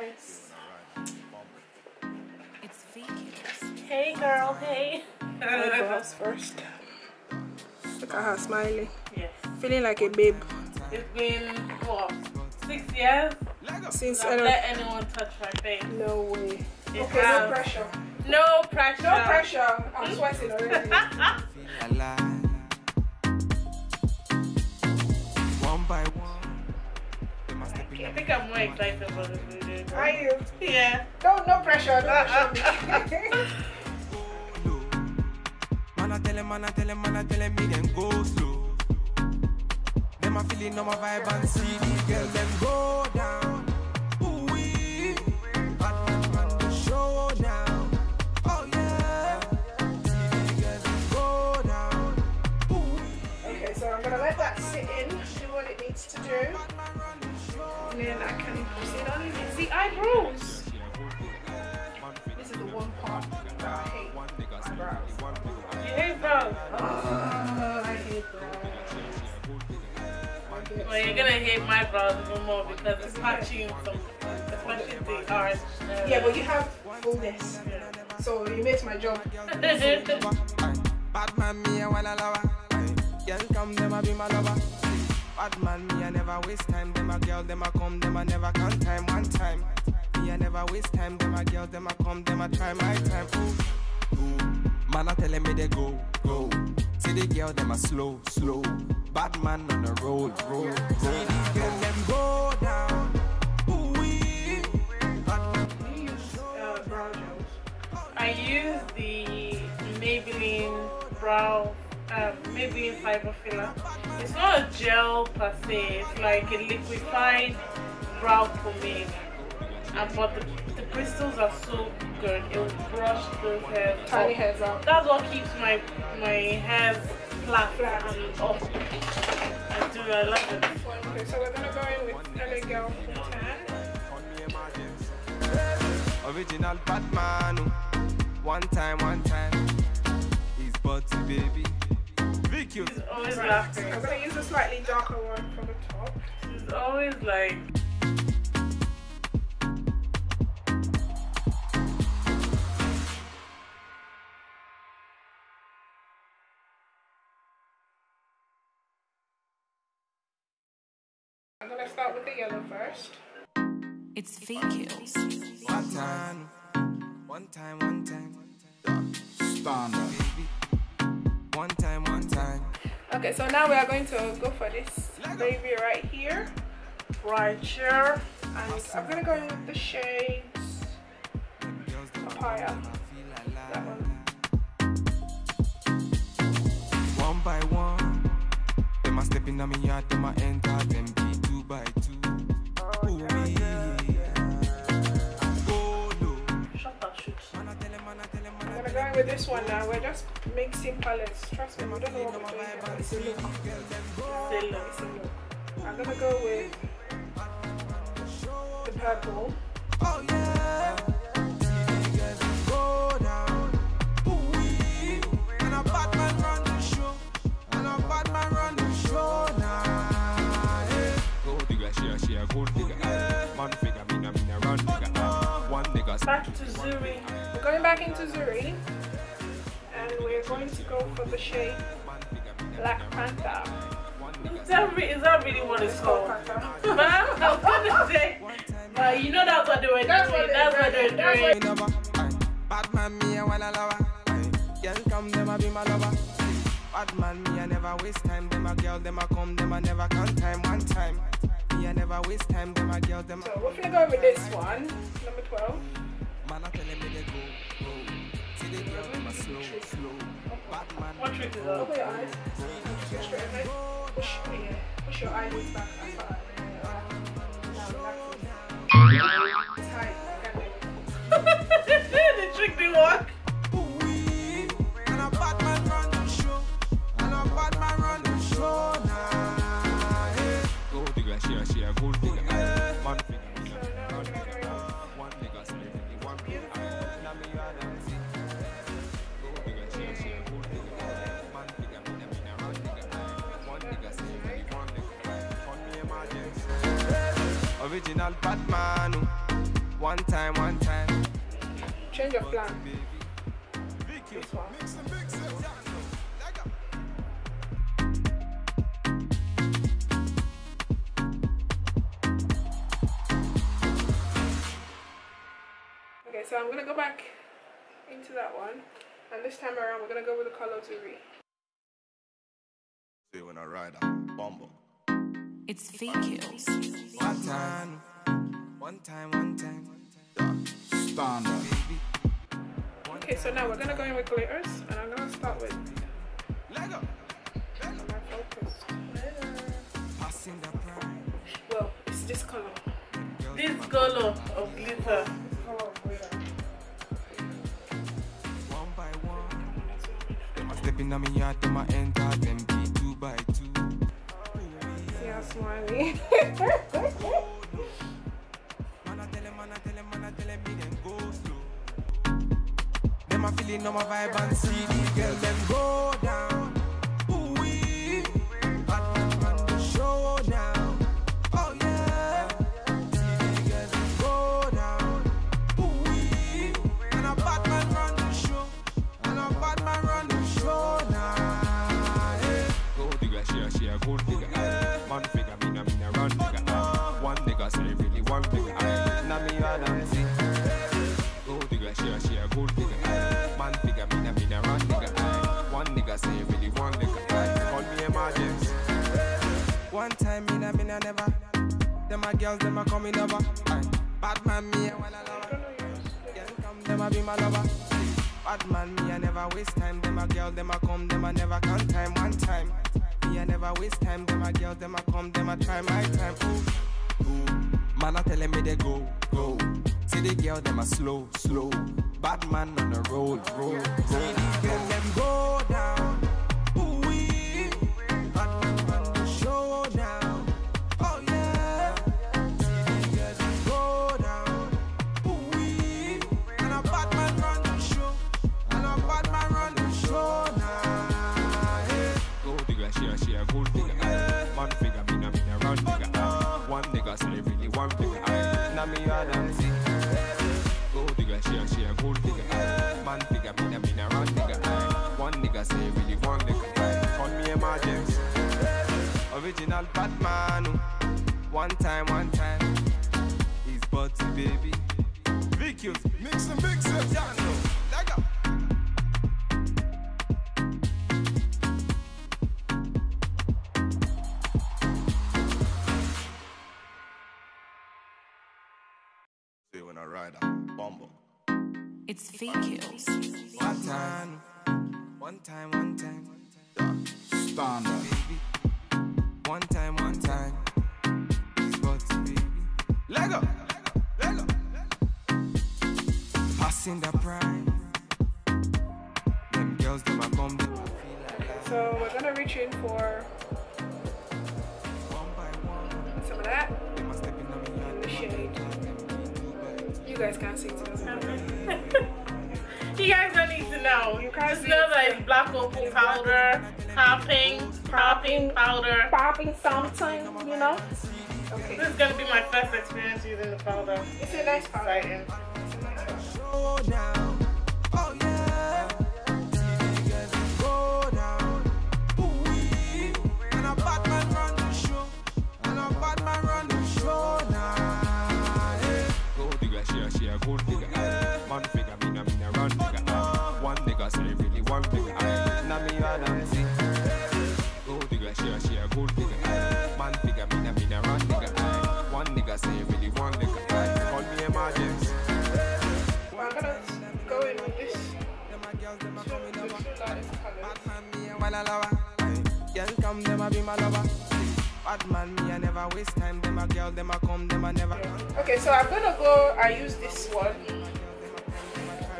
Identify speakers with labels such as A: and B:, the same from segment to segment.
A: Nice.
B: It's VQs.
A: Hey girl, hey.
C: Eyebrows first. Look at her smiling.
A: yes.
C: Feeling like a babe.
A: It's been what? Six years?
C: Since
A: I've
C: I
A: let anyone touch my face.
C: No way.
A: It
C: Okay,
A: has.
C: no pressure.
A: No pressure.
C: No pressure. I'm hmm? sweating already.
A: I think I'm more excited about this video. now.
C: Are you?
A: Yeah.
C: No, no pressure. No pressure.
D: Man, I tell him, man, I tell him, man, I tell him, me then go slow. Them a feeling on my vibe and see the girl them go down.
C: Gonna hate
A: even more because it's patching some, especially the orange. uh,
C: Yeah, but you have fullness, so you makes my job.
D: Bad man, me a wanna lover. Girl come, them a be my lover. Bad man, me a never waste time. Them a girl, them a come, them a never count time. One time, me a never waste time. Them a girl, them a come, them a try my time. Ooh, ooh. Man a telling me they go, go. See the girl, them a slow, slow. Bad man on the road, road, road. See the girl, them go down. Ooh wee. Bad man.
C: You use uh, brow gels.
A: I use the Maybelline brow, um, Maybelline fiber filler. It's not a gel per se. It's like a liquefied brow pomade. And but the, the crystals are so good. It will brush those hairs.
C: Tiny hairs out.
A: That's what keeps my my hairs flat,
C: Flat.
A: and up. I do. I love it.
C: Okay, so we're gonna go in with LA Girl Full Tan.
D: Original Batman. One time, one time. He's Butty baby. Very cute.
A: Always laughing.
C: I'm gonna use a slightly darker one from the top.
A: She's always like.
C: Gonna start with the yellow first.
B: It's VQs.
D: One time. One time, one time.
E: Standard.
D: Baby. One time, one time.
C: Okay, so now we are going to go for this baby right here.
A: Right here.
C: And I'm gonna go in with the shades papaya. That one.
D: One by one. Them a step in on me yard, them a enter, them be two by two. Ooh, wee. Go low.
A: Shut up, shoot.
D: Man, I tell him, man, I tell him, man,
C: I'm gonna go in with this one now. We're just mixing palettes. Trust me, we don't know what we're doing. It's a look.
A: Say look.
C: It's a look. I'm gonna go with the purple.
D: Oh yeah.
A: Back to Zuri.
C: We're going back into Zuri. And we're going to go for the shade Black Panther.
A: Is that, re- is that really what it's
C: Called
A: called?
C: Panther.
A: Man, I was gonna say. But you know that's what they were
C: That's
A: doing.
C: what they-
A: That's what they're
C: that's
A: doing.
D: Me lover. Aye. Man, me a wanna lover. Aye. Girl come, them a be my lover. Bad man, me a never waste time. Them a girl, them a come, them a never count time. One time. Me a never waste time. Them a girl, them a.
C: So we're gonna go with this one, number 12.
D: Man, I tell they go, go. See the girl, them a slow, slow. Bad man.
A: What trick is
C: Open your eyes. Straight ahead. Push, yeah, push your eyelids back. That's what I Now relax it. It's high.
D: Original Batman. oh. One time, one time.
C: Change of plan. This one. Okay, so I'm gonna go back into that one, and this time around we're gonna go with the color Zuri.
E: See when I ride a bumble.
B: It's fake kills.
D: One time. One time, one time.
E: Standard.
C: Okay, so now we're gonna go in with glitters, and I'm gonna start with
D: Lego.
C: my focus.
D: Passing the prime.
C: Well, it's this color.
A: This color of glitter.
C: Color.
D: One by one. Them a step in on me yard, them a enter, them slow. Them a feeling on my vibe and see the girl them go down. A girls, them a coming over. Uh. Aye. Bad man me, I wanna love her. Come, them a be my lover. Bad man me, I never waste time. Them a girl, them a come, them a never count time. One time, me I never waste time. Them a girl, them a come, them a try my time. Ooh, ooh. Man a telling me they go, go. See the girl, them a slow, slow. Bad man on the road, road, road. See the girl, them go down.
F: Nigga say really one digger. aye.
D: Now me them see.
F: Go digger, she a, she a gold digger. aye. Man figure, me na, me na run digger. aye. One nigga say really one digger. aye.
D: Call me emergency. Original Batman. oh. One time, one time. He's Butty baby. Vicus, mix and mix it. Jano,
B: It's kills.
D: One time, one time, one time.
E: Standard.
D: Baby. One time, one time. He's Butty baby. Lego, Lego. Passing the prime. Them girls, them a come. Them a feel like
C: So we're gonna reach in for
D: one by one.
C: some of that.
D: Them a step in on me yard,
C: In the shade.
D: enter, them be two by two.
C: You guys can't see it.
A: You guys don't need to know.
C: You can't
A: Just know
C: it.
A: that it's black opal powder, popping, popping powder.
C: Popping something, you know. Okay.
A: This is gonna be my first experience using the powder.
C: It's a nice powder.
A: Exciting.
C: It's a nice powder.
D: Show now. Bad man
F: me a
D: never waste time. Them a girl them a come them a never.
C: Okay, so I'm gonna go. I use this one,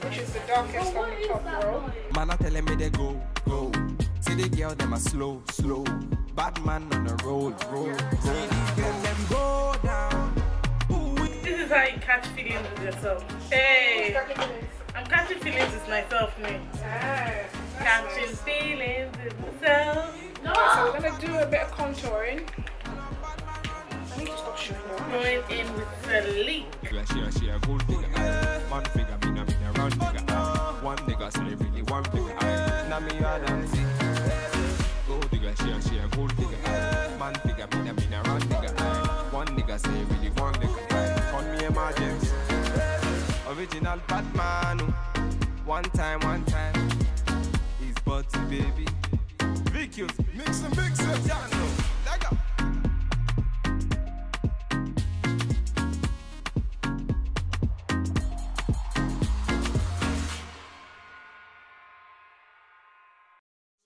C: which is the darkest on the top row.
D: Man a telling me they go, go. See the girl them a slow, slow. Bad man on the road, road, road. See the girl them go down.
A: This is how you catch feelings with yourself. Hey, I'm catching feelings with myself, me.
C: Ah,
A: Catching
C: nice.
A: feelings with myself.
C: Okay, so we're gonna do a bit of contouring. I need to stop showing your
A: Going in with the leak.
F: Girl, she she a gold digger. Man figure me na me na run nigga. aye. One nigga say really one nigga. aye.
D: Now me you them see.
F: Gold digger, she a she a gold digger. aye. Man figure me na me na run nigga. aye. One nigga say really one nigga. aye.
D: Call me emergency. Original Batman. oh. One time, one time. He's Butty baby. Vicus, mix and mix it. Yeah, no.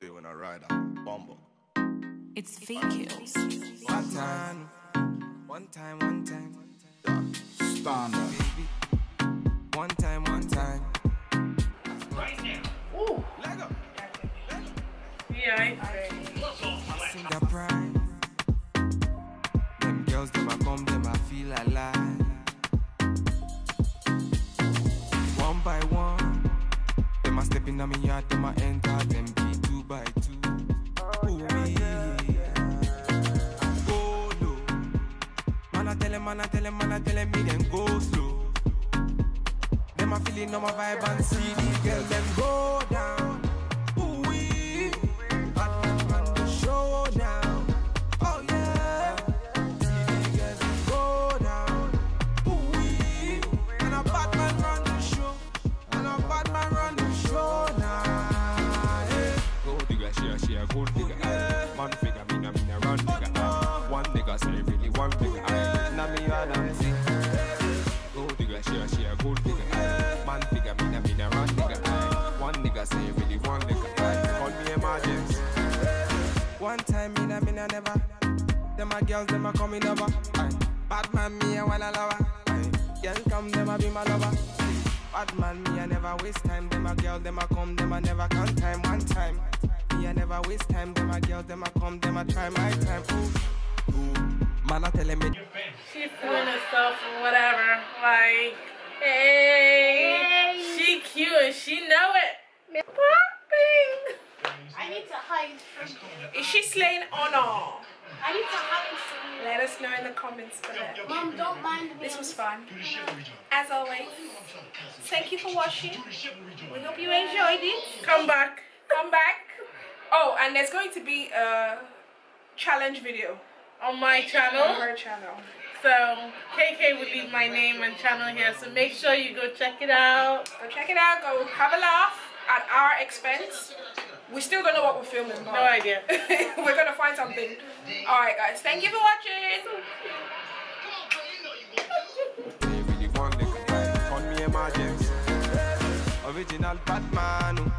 E: See when I ride a bumble.
B: It's fake kills.
D: One time. One time, one time.
E: Standard.
D: Baby. One time, one time.
C: Ooh.
D: Leg up.
A: Yeah, I
D: pride. Them girls, them a come, them a feel alive. One by one, them a step in me yard, them a enter, them be two by two. Go. Man, I tell them, man, I tell them, man, I tell go slow. Them a feeling on my vibe and see these girls, them go down.
F: One
D: time me na me na never. Them a girls them a coming over. Aye. Bad man me a wanna lover. Girl come them a be my lover. Bad man me a never waste time. Them a girl them a come them a never count time. One time me a never waste time. Them a girl them a come them a try my time. Ooh, ooh. Man a telling me.
A: She feeling herself or whatever. Like, hey, she cute and she know it. Popping.
C: I need to hide from you.
A: Is she slaying or not?
C: I need to hide from you.
A: Let us know in the comments below.
C: Mom, don't mind me.
A: This was fun. As always, thank you for watching. We hope you enjoyed it. Come back. Come back. Oh, and there's going to be a challenge video on my channel. On her channel. So KK will leave my name and channel here. So make sure you go check it out. Go check it out. Go have a laugh at our expense. We still don't know what we're filming. No idea. we're gonna find something. All right, guys. Thank you for watching.
F: Say really one nigga. aye. Call me emergency.
D: Original Batman.